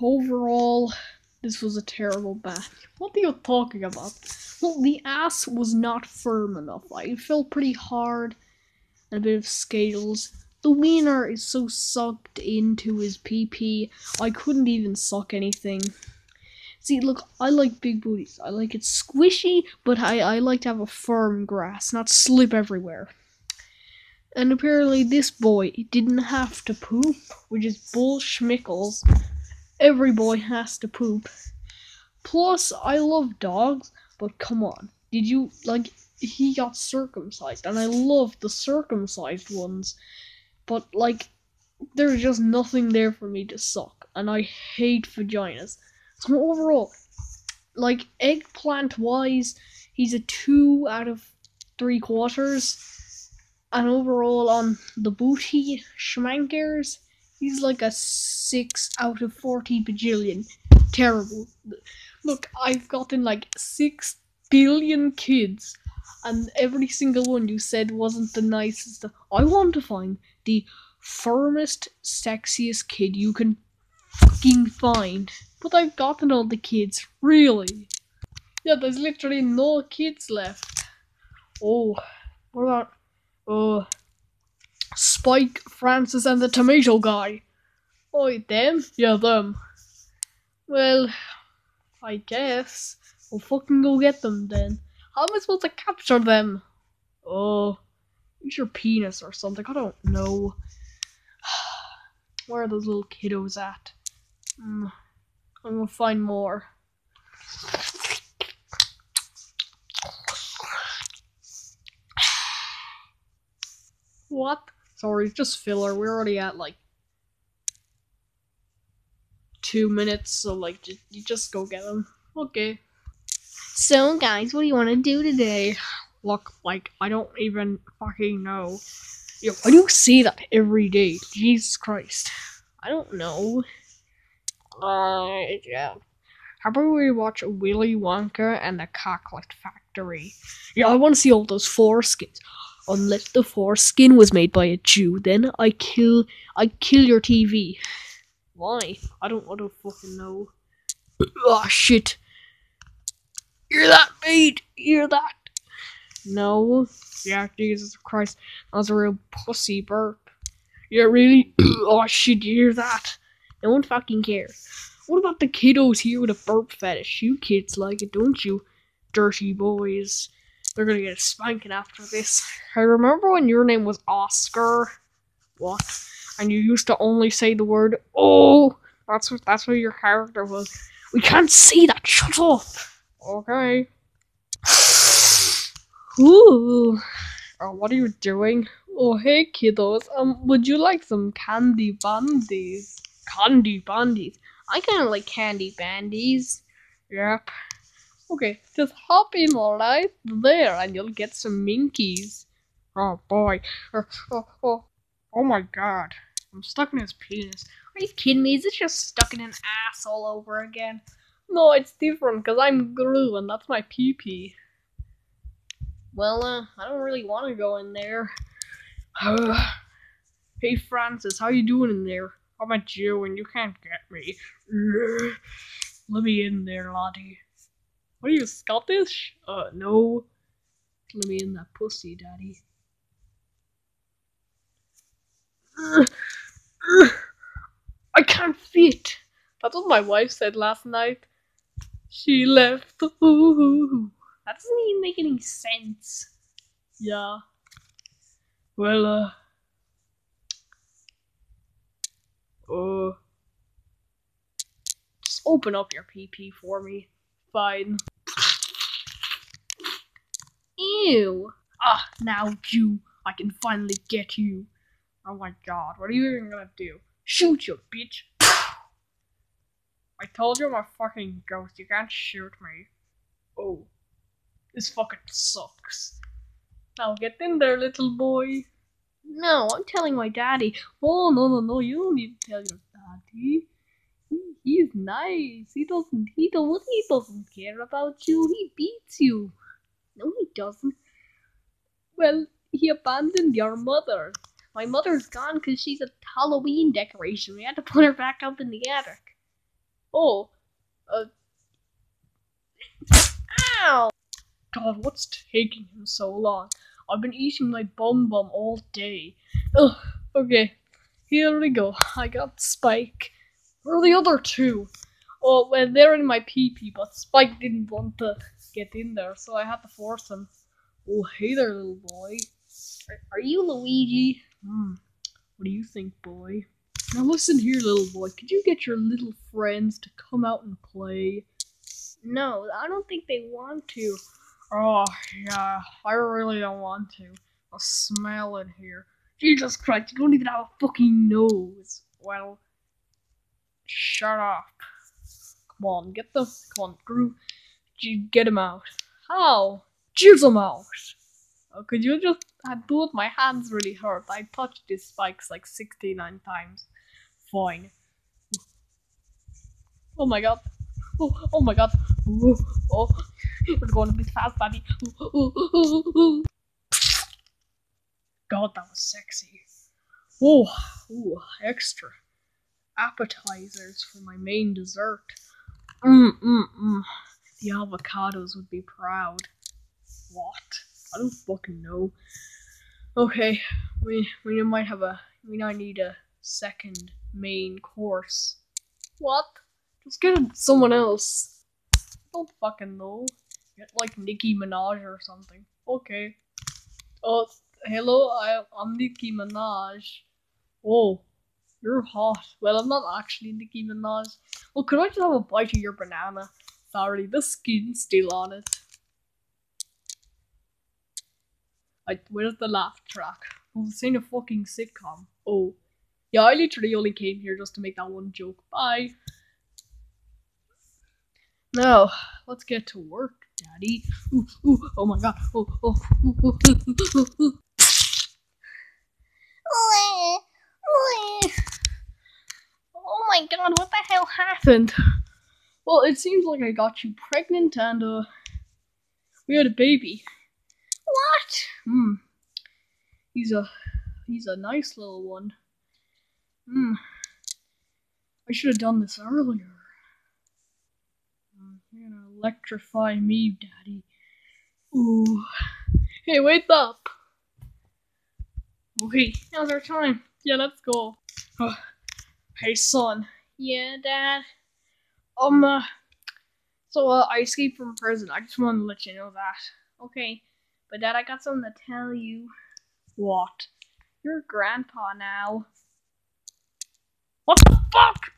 overall, this was a terrible bath. What are you talking about? Well, the ass was not firm enough. Like, it felt pretty hard and a bit of scales. The wiener is so sucked into his PP, I couldn't even suck anything. See, look, I like big booties. I like it squishy, but I, I like to have a firm grass, not slip everywhere. And apparently this boy didn't have to poop, which is bullshmickles. Every boy has to poop. Plus, I love dogs, but come on. Did you, like, he got circumcised, and I love the circumcised ones. But, like, there's just nothing there for me to suck, and I hate vaginas. So overall, like eggplant wise, he's a two out of three quarters. And overall on the booty schmankers, he's like a six out of forty bajillion. Terrible. Look, I've gotten like six billion kids, and every single one you said wasn't the nicest. I want to find the firmest, sexiest kid you can fucking find. But I've gotten all the kids, really. Yeah, there's literally no kids left. Oh, what about oh Spike, Francis, and the tomato guy? Oh, them? Yeah, them. Well, I guess we'll fucking go get them then. How am I supposed to capture them? Oh, use your penis or something. I don't know. Where are those little kiddos at? Mm, I'm gonna find more. What? Sorry, just filler. We're already at like two minutes, so like j- you just go get them. Okay. So guys, what do you want to do today? Look, like I don't even fucking know. Yo, why do you say that every day? Jesus Christ. I don't know. Uh, yeah. How about we watch Willy Wonka and the Chocolate Factory? Yeah, I want to see all those foreskins. Unless the foreskin was made by a Jew, then I kill, I kill your TV. Why? I don't want to fucking know. Oh shit! Hear that, mate? Hear that? No. Yeah, Jesus Christ, that was a real pussy burp. Yeah, really? oh shit! Hear that? No one fucking cares. What about the kiddos here with a burp fetish? You kids like it, don't you? Dirty boys. They're gonna get a spanking after this. I remember when your name was Oscar. What? And you used to only say the word "oh." That's what. That's what your character was. We can't see that. Shut up. Okay. Ooh. Oh, what are you doing? Oh, hey kiddos. Um, would you like some candy bandies? Candy bandies. I kind of like candy bandies. Yep. Okay, just hop in right there and you'll get some minkies. Oh boy. Oh, oh, oh. oh my god. I'm stuck in his penis. Are you kidding me? Is it just stuck in an ass all over again? No, it's different because I'm Gru and that's my pee pee. Well, uh, I don't really want to go in there. hey Francis, how you doing in there? I'm a Jew and you can't get me. Let me in there, laddie. What are you, Scottish? Uh, no. Let me in that pussy, daddy. I can't fit. That's what my wife said last night. She left. That doesn't even make any sense. Yeah. Well, uh. Uh. Just open up your PP for me. Fine. Ew. Ah, now you. I can finally get you. Oh my god, what are you even gonna do? Shoot you, bitch. I told you I'm a fucking ghost. You can't shoot me. Oh. This fucking sucks. Now get in there, little boy. No, I'm telling my daddy. Oh, no, no, no, you don't need to tell your daddy. He, he's nice. He doesn't, he don't, he doesn't care about you. He beats you. Doesn't. Well, he abandoned your mother. My mother's gone because she's a Halloween decoration. We had to put her back up in the attic. Oh, uh, ow! God, what's taking him so long? I've been eating my bum bum all day. Ugh, okay, here we go. I got Spike. Where are the other two? Oh, well, they're in my pee pee, but Spike didn't want to get in there, so I had to force him. Oh, hey there, little boy. Are, are you Luigi? Hmm. What do you think, boy? Now listen here, little boy. Could you get your little friends to come out and play? No, I don't think they want to. Oh, yeah, I really don't want to. I smell it here. Jesus Christ, you don't even have a fucking nose. Well, shut up. Come on, get the. Come on, Get him out. How? Choose him out. Oh, could you just. I do it, my hands really hurt. I touched these spikes like 69 times. Fine. Oh my god. Oh, oh my god. Oh, oh. We're going a bit fast, buddy. God, that was sexy. Oh, ooh, extra appetizers for my main dessert. Mmm, mmm, mmm. The avocados would be proud. What? I don't fucking know. Okay, we we might have a we might need a second main course. What? Just get someone else. I don't fucking know. Get like Nicki Minaj or something. Okay. Oh, hello. I I'm Nicki Minaj. Oh, you're hot. Well, I'm not actually Nicki Minaj. Well, could I just have a bite of your banana? Sorry, the skin's still on it. I, where's the laugh track? I was saying a fucking sitcom. Oh. Yeah, I literally only came here just to make that one joke. Bye. Now, let's get to work, Daddy. Ooh, ooh, oh my god. Oh, oh, Oh my god, what the hell happened? Well, it seems like I got you pregnant and, uh, we had a baby. What? Hmm. He's a, he's a nice little one. Hmm. I should have done this earlier. Hmm, you're gonna electrify me, Daddy. Ooh. Hey, wake up! Okay, now's our time. Yeah, let's go. Hey, son. Yeah, Dad. Um, so, uh, I escaped from prison. I just wanted to let you know that. Okay. But, Dad, I got something to tell you. What? You're grandpa now. What the fuck?